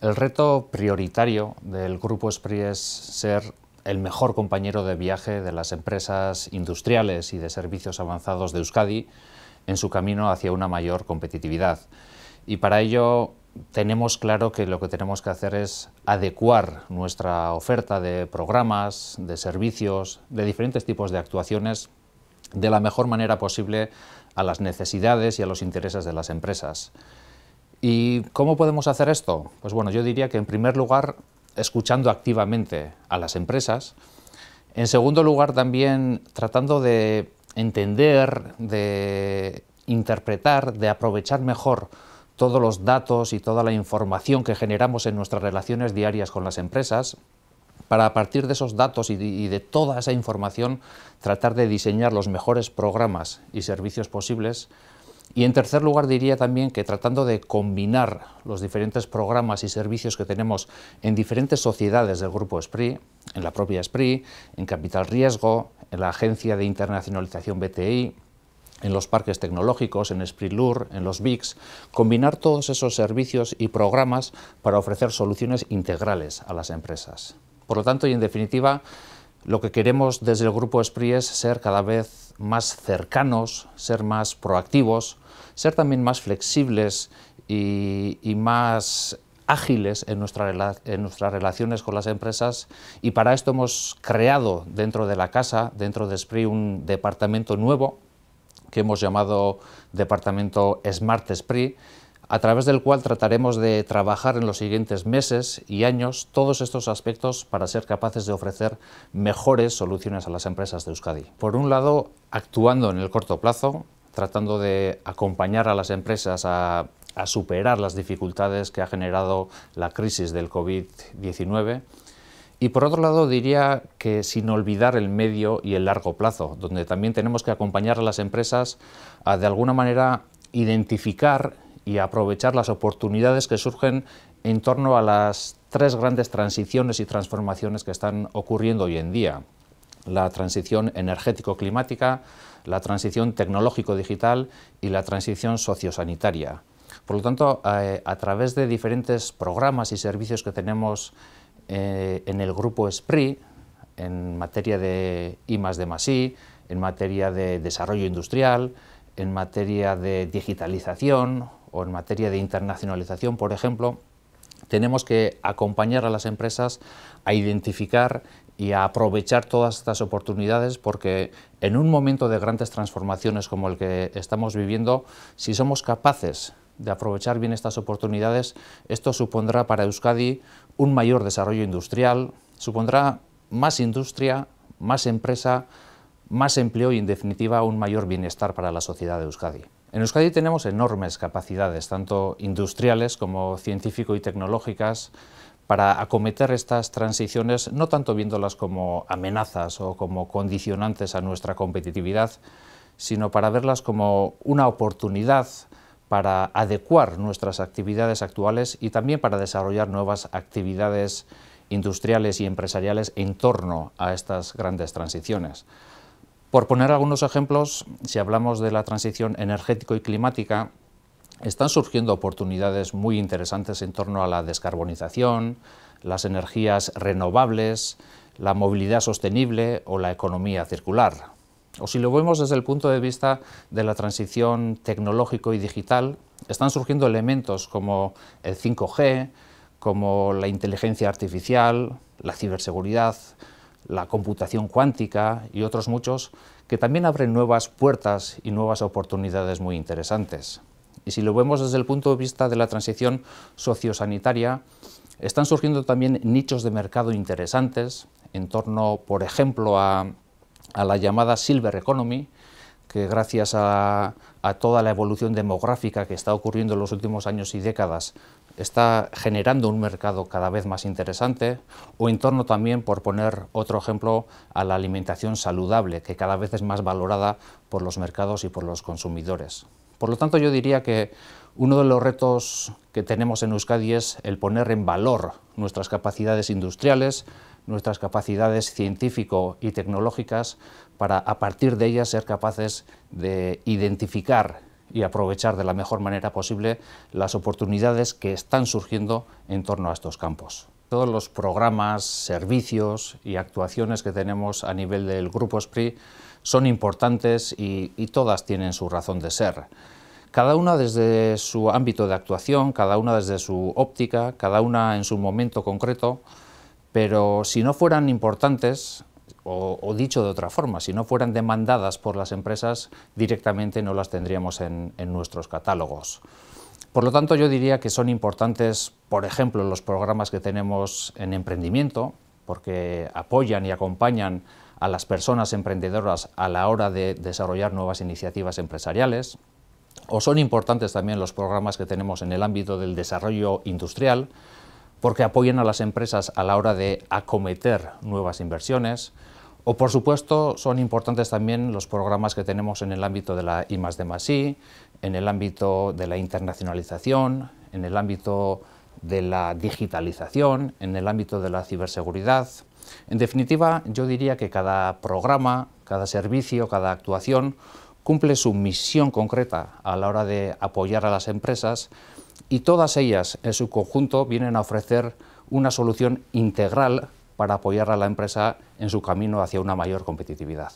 El reto prioritario del Grupo SPRI es ser el mejor compañero de viaje de las empresas industriales y de servicios avanzados de Euskadi en su camino hacia una mayor competitividad. Y para ello tenemos claro que lo que tenemos que hacer es adecuar nuestra oferta de programas, de servicios, de diferentes tipos de actuaciones de la mejor manera posible a las necesidades y a los intereses de las empresas. ¿Y cómo podemos hacer esto? Pues bueno, yo diría que en primer lugar, escuchando activamente a las empresas. En segundo lugar, también tratando de entender, de interpretar, de aprovechar mejor todos los datos y toda la información que generamos en nuestras relaciones diarias con las empresas, para a partir de esos datos y de, toda esa información tratar de diseñar los mejores programas y servicios posibles y en tercer lugar diría también que tratando de combinar los diferentes programas y servicios que tenemos en diferentes sociedades del grupo SPRI, en la propia SPRI, en Capital Riesgo, en la Agencia de Internacionalización BTI, en los parques tecnológicos, en SPRILUR, en los BICs, combinar todos esos servicios y programas para ofrecer soluciones integrales a las empresas. Por lo tanto, y en definitiva, lo que queremos desde el grupo SPRI es ser cada vez más cercanos, ser más proactivos, ser también más flexibles y, más ágiles en, nuestra, en, nuestras relaciones con las empresas. Y para esto hemos creado dentro de la casa, dentro de SPRI, un departamento nuevo que hemos llamado Departamento Smart SPRI, a través del cual trataremos de trabajar en los siguientes meses y años todos estos aspectos para ser capaces de ofrecer mejores soluciones a las empresas de Euskadi. Por un lado, actuando en el corto plazo, tratando de acompañar a las empresas a, a superar las dificultades que ha generado la crisis del COVID-19, y por otro lado diría que sin olvidar el medio y el largo plazo, donde también tenemos que acompañar a las empresas a de alguna manera identificar y aprovechar las oportunidades que surgen en torno a las tres grandes transiciones y transformaciones que están ocurriendo hoy en día. La transición energético-climática, la transición tecnológico-digital y la transición sociosanitaria. Por lo tanto, eh, a través de diferentes programas y servicios que tenemos eh, en el grupo SPRI, en materia de I de en materia de desarrollo industrial, en materia de digitalización o en materia de internacionalización, por ejemplo, tenemos que acompañar a las empresas a identificar y a aprovechar todas estas oportunidades porque en un momento de grandes transformaciones como el que estamos viviendo, si somos capaces de aprovechar bien estas oportunidades, esto supondrá para Euskadi un mayor desarrollo industrial, supondrá más industria, más empresa, más empleo y, en definitiva, un mayor bienestar para la sociedad de Euskadi. En Euskadi tenemos enormes capacidades, tanto industriales como científico y tecnológicas, para acometer estas transiciones, no tanto viéndolas como amenazas o como condicionantes a nuestra competitividad, sino para verlas como una oportunidad para adecuar nuestras actividades actuales y también para desarrollar nuevas actividades industriales y empresariales en torno a estas grandes transiciones. Por poner algunos ejemplos, si hablamos de la transición energético y climática, están surgiendo oportunidades muy interesantes en torno a la descarbonización, las energías renovables, la movilidad sostenible o la economía circular. O si lo vemos desde el punto de vista de la transición tecnológico y digital, están surgiendo elementos como el 5G, como la inteligencia artificial, la ciberseguridad, la computación cuántica y otros muchos, que también abren nuevas puertas y nuevas oportunidades muy interesantes. Y si lo vemos desde el punto de vista de la transición sociosanitaria, están surgiendo también nichos de mercado interesantes en torno, por ejemplo, a, a la llamada Silver Economy, que gracias a, a, toda la evolución demográfica que está ocurriendo en los últimos años y décadas está generando un mercado cada vez más interesante, o en torno también, por poner otro ejemplo, a la alimentación saludable, que cada vez es más valorada por los mercados y por los consumidores. Por lo tanto, yo diría que uno de los retos que tenemos en Euskadi es el poner en valor nuestras capacidades industriales, nuestras capacidades científico y tecnológicas, para a partir de ellas ser capaces de identificar y aprovechar de la mejor manera posible las oportunidades que están surgiendo en torno a estos campos. Todos los programas, servicios y actuaciones que tenemos a nivel del Grupo SPRI son importantes y, y todas tienen su razón de ser cada una desde su ámbito de actuación, cada una desde su óptica, cada una en su momento concreto, pero si no fueran importantes, o, dicho de otra forma, si no fueran demandadas por las empresas, directamente no las tendríamos en, nuestros catálogos. Por lo tanto, yo diría que son importantes, por ejemplo, los programas que tenemos en emprendimiento, porque apoyan y acompañan a las personas emprendedoras a la hora de desarrollar nuevas iniciativas empresariales, o son importantes también los programas que tenemos en el ámbito del desarrollo industrial, porque apoyan a las empresas a la hora de acometer nuevas inversiones, o por supuesto son importantes también los programas que tenemos en el ámbito de la I+D+I, en el ámbito de la internacionalización, en el ámbito de la digitalización, en el ámbito de la ciberseguridad. En definitiva, yo diría que cada programa, cada servicio, cada actuación cumple su misión concreta a la hora de apoyar a las empresas y todas ellas en su conjunto vienen a ofrecer una solución integral para apoyar a la empresa en su camino hacia una mayor competitividad.